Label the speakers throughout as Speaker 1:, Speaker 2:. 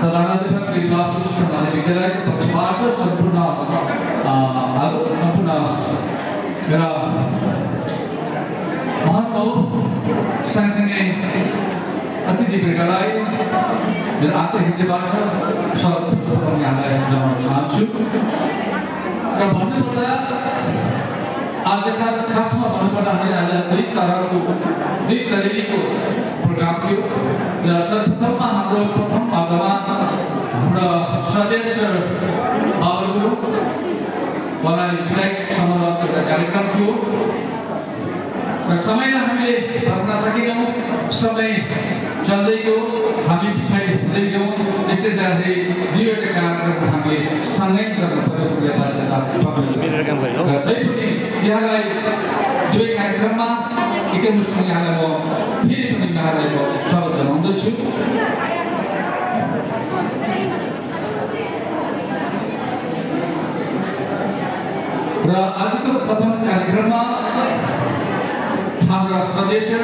Speaker 1: प्रधानाध्यापक श्रीनिवास महाविद्यालयको पक्षबाट सम्पूर्ण सम्पूर्ण मेरा महानुभाव सँगसँगै अतिथिवर्गलाई मेरो आन्तरिक हृदयबाट स्वागत यहाँलाई जनाउन चाहन्छु र भन्नुपर्दा आजका खासमा भन्नुपर्दाखेरि आज दुई तरहको दुई तरिकाको प्रोग्राम थियो र सर्वप्रथममा हाम्रो प्रथम भागमा हाम्रो सदस्य बाबुहरू उहाँलाई विधायक समारोहको एउटा कार्यक्रम थियो। र समयलाई हामीले भन्न सकेनौँ समय चल्दै गयो हामी पछाडि हुँदै गयौँ त्यसले गर्दाखेरि दुईवटा कार्यक्रम हामीले सँगै गर्नु पर्यो यहाँलाई दुवै कार्यक्रममा एकैमुष्टमा यहाँलाई म फेरि पनि यहाँलाई म स्वागत जनाउँदछु र आजको प्रथम कार्यक्रममा हाम्रा सदस्य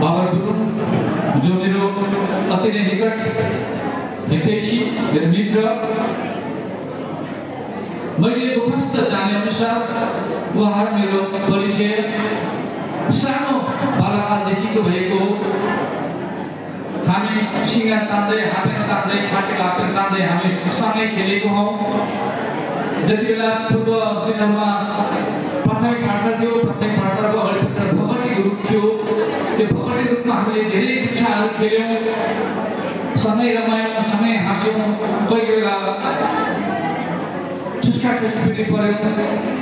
Speaker 1: बाबा गुरुङ जो मेरो अति नै निकट हितैषी मेरो मित्र मैले मुखस्त जाने अनुसार उहाँ मेरो परिचय सानो बालकालदेखिको भएको हामी सिँगा तान्दै हापेन तान्दै फाटेको हापेन तान्दै हामी सँगै खेलेको हौँ। जति बेला पूर्व दिनहरूमा प्राथमिक पाठशाला थियो प्राथमिक पाठशालाको अगाडिपट्टि भगटी ग्रुप थियो। त्यो भगटी ग्रुपमा हामीले धेरै इच्छाहरू खेल्यौँ। सँगै रमायौँ सँगै हाँस्यौँ। कोही बेला ठुस्का ठुस्की पऱ्यौँ।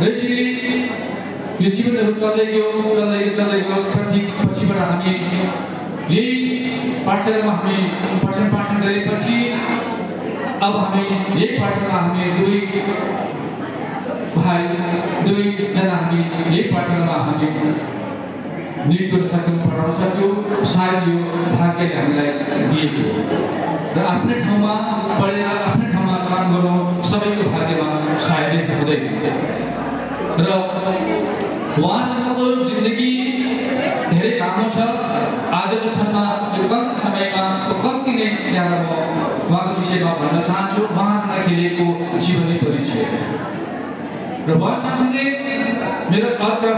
Speaker 1: यसरी यो जीवनहरू चल्दै गयो चल्दै गयो चल्दै गयो पछि पछिबाट हामी यही पाठशालामा हामी पठन पाठन गरेपछि अब हामी यही पाठशालामा हामी दुई भाइ दुईजना हामी यही पाठशालामा हामी नृत्य सक्यौँ पढाउन सक्यौँ सायद यो भाग्यले हामीलाई दिएको र आफ्नै ठाउँमा पढेर आफ्नै ठाउँमा काम गर्नु सबैको भाग्यमा सायदै हुँदैन र उहाँसँगको जिन्दगी धेरै लामो छ आजको क्षणमा यो कम्ती समयमा कम्ती नै यहाँलाई म उहाँको विषयमा भन्न चाहन्छु उहाँसँग खेलेको जीवनी परिचय र उहाँ मेरो अर्का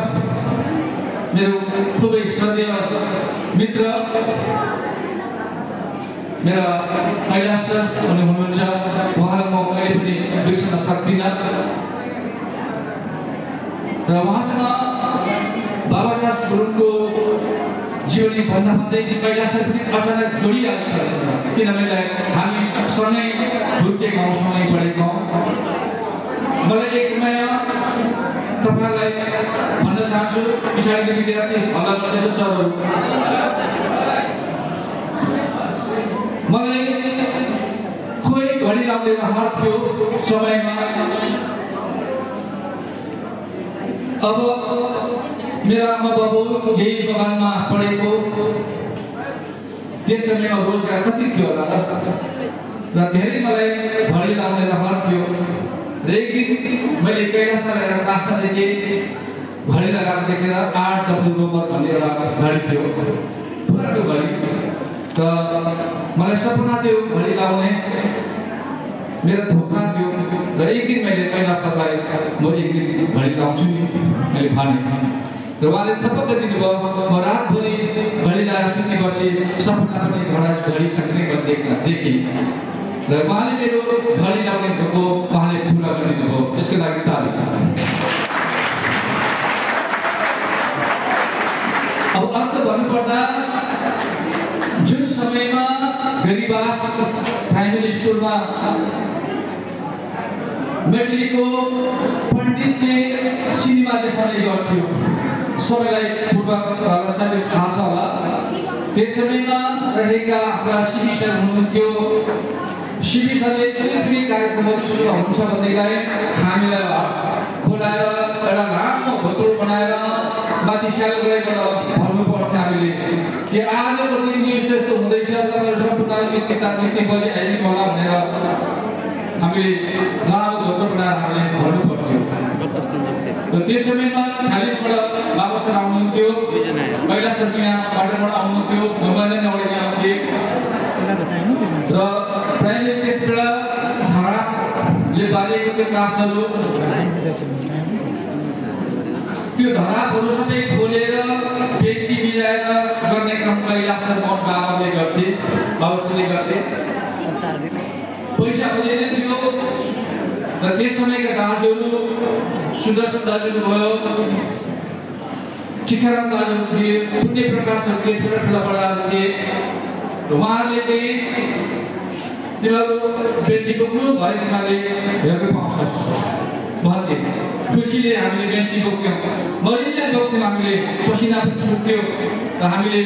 Speaker 1: मेरो खुबै श्रद्धेय मित्र मेरा कैलाश सर हुनुहुन्छ उहाँलाई म कहिले पनि बिर्सन सक्दिनँ र उहाँसँग बाबादास गुरुङको जीवनी भन्दा भन्दै कैलाश सर पनि अचानक जोडिहाल्छ। किनभने हामी सँगै हुर्केका हौँ सँगै पढेका हौँ मलाई एक समय तपाईँहरूलाई भन्न चाहन्छु पछाडिको विद्यार्थी हल्ला गर्दैछ मलाई खोइ घडी लाउने थियो समयमा। अब मेरो आमा बाबु यही बगानमा पढेको त्यस समयमा रोजगार कति थियो होला र? धेरै मलाई घडी लाउने रहर थियो। र मैले कैलाशमा लगाएर रास्ता देखेँ घडी लगाएर देखेर आठ डब्लु नम्बर भन्ने एउटा घडी थियो। पुरानो घडी। र मलाई सपना थियो घडी लाउने। मेरो धोका थियो। र एक दिन मैले लाउँछु नि मैले भने र उहाँले थपक्क दिनुभयो म रातभरि घडी लगाएर सुत्ने बसेँ। सपना पनि घडा घडी सँगसँगै देख्न देखेँ र उहाँले मेरो घडी लाउने भएको उहाँले पुरा गरिदिनु भयो यसको लागि ताली। अब अर्थ भन्नुपर्दा जुन समयमा गरिबास प्राइमेरी स्कुलमा मेट्रिकको पण्डितले सिनेमा देखाउने गर्थ्यो सबैलाई पूर्व साथै थाहा छ होला त्यस समयमा रहेका हाम्रा सर हुनुहुन्थ्यो सिबी सरले कुनै पनि कार्यक्रमहरू सुरु हुन्छ भनेदेखिलाई हामीलाई बोलाएर एउटा लामो भोटोल बनाएर माथि स्यालबाट भन्नु पर्थ्यो हामीले कि आजको दिन यो यस्तो हुँदैछ तपाईँहरू सम्पूर्ण किताब लेख्ने बजी आइदिनु होला भनेर हामीले लामो धोतो बनाएर हामीले भन्नु पर्थ्यो त्यस समयमा छ्यालिसबाट बाबा सर आउनुहुन्थ्यो कैलाश सर यहाँ पाटनबाट आउनुहुन्थ्यो ढुङ्गाजना एउटा यहाँ आउँथे र प्राइमेरी त्यसबाट धाराले बालिएको त्यो क्लासहरू त्यो धरापहरू सबै खोलेर बेची मिलाएर गर्ने क्रम कैलासर मौन बाबाले गर्थे बाबुले गर्थे पैसा हुँदैन थियो र त्यस समयका दाजुहरू सुदर्शन दाजुहरू भयो। टिकाराम दाजुहरू थिए पुण्य प्रकाशहरू थिए ठुला ठुला बडाहरू थिए उहाँहरूले चाहिँ तिमीहरू बेन्ची बोक्नु घरै तिमीहरूले हेर्नु पाउँछ। भन्थे खुसीले हामीले बेन्ची बोक्यौँ। मरिन्जेल बोक्थ्यौँ हामीले पसिना पनि छुट्थ्यो र हामीले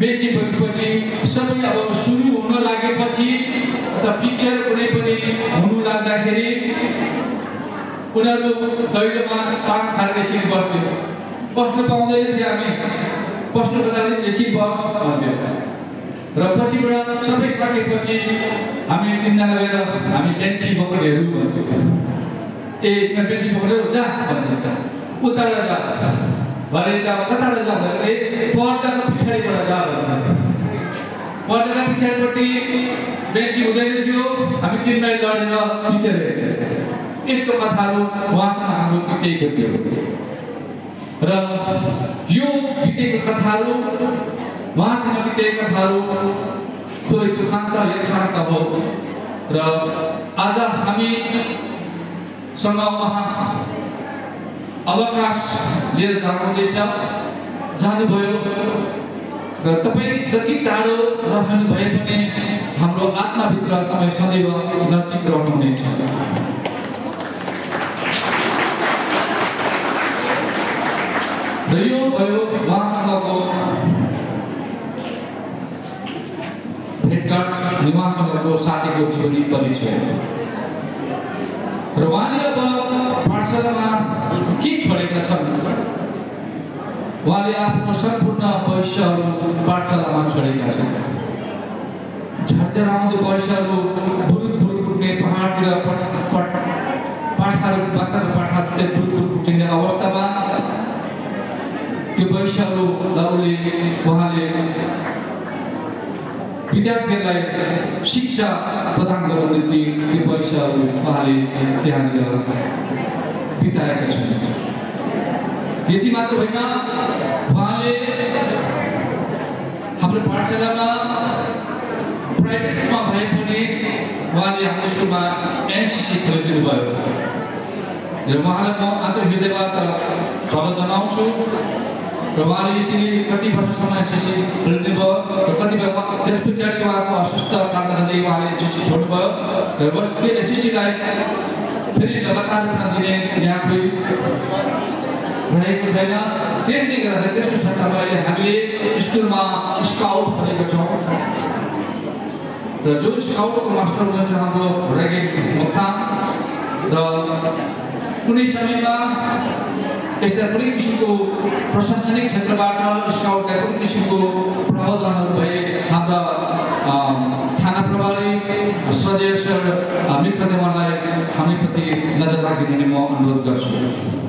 Speaker 1: बेन्ची बोकेपछि सबै अब सुरु हुन लागेपछि अथवा पिक्चर कुनै पनि हुनु लाग्दाखेरि उनीहरू दैलोमा ताङ खाएर यसरी बस्थ्यो बस्नु पाउँदैन थियो हामी? बस्नु गर्दाखेरि एकछिन बस भन्थ्यो। र पछिबाट सबै सकेपछि हामी तिनजना गएर हामी बेन्ची पक्रेर हेरौँ भन्थ्यो। ए तिमीहरू बेन्ची पक्रेर जा भन्थ्यो उताबाट जा। भरे जा कताबाट जा भने चाहिँ पर्दाको पछाडिबाट जा भन्थ्यो। पर्दाको पछाडिपट्टि बेन्ची हुँदैन थियो। हामी तिनलाई लडेर पिक्चर हेर्थ्यौँ यस्तो कथाहरू उहाँसँग हाम्रो बितेको थियो। र यो बितेको कथाहरू उहाँसँग बितेका कथाहरू थोरै दुखान्त यथार्थ हो। र आज हामीसँग उहाँ अवकाश लिएर जानुहुँदैछ। जानुभयो। र तपाईँ जति टाढो रहनु भए पनि हाम्रो आत्माभित्र तपाईँ सदैव नजिक रहनुहुनेछ। र यो उहाँसँगको भेटघाट उहाँसँगको साथीको जीवनी परिचय र उहाँले अब पाठशालामा के छोडेका छन्? उहाँले आफ्नो सम्पूर्ण भविष्यहरू पाठशालामा छोडेका छन्। भविष्यहरू उठ्ने पहाडतिर पाठा बुरुक उठिने अवस्थामा त्यो भविष्यहरू उसले उहाँले विद्यार्थीहरूलाई शिक्षा प्रदान गर्नु निम्ति त्यो पैसाहरू उहाँले त्यहाँनिर बिताएका छन् यति मात्र होइन उहाँले हाम्रो पाठशालामा प्राइभेटमा भए पनि उहाँले हाम्रो स्कुलमा एनसिसी भयो र उहाँलाई म आन्तरिक हृदयबाट स्वागत जनाउँछु र उहाँले यसरी कति वर्षसम्म खोलिदिनु भयो र कतिपय त्यस पछाडि उहाँको अस्वस्थ कारणले उहाँले एनसिसी छोड्नुभयो र बस त्यो एनसिसीलाई फेरि लगातार दिने यहाँ रहेको छैन। त्यसले गर्दाखेरि त्यस्तो सट्टामा अहिले हामीले स्कुलमा स्काउट भनेको छौँ। र जो स्काउटको मास्टर हुनुहुन्छ हाम्रो मोक्तान र कुनै समयमा यस्ता कुनै किसिमको प्रशासनिक क्षेत्रबाट स्काउटका कुनै किसिमको प्रावधानहरू भए हाम्रा थाना प्रभारी सदस्य मित्र देवालाई हामीप्रति नजर राखिदिने म अनुरोध गर्छु।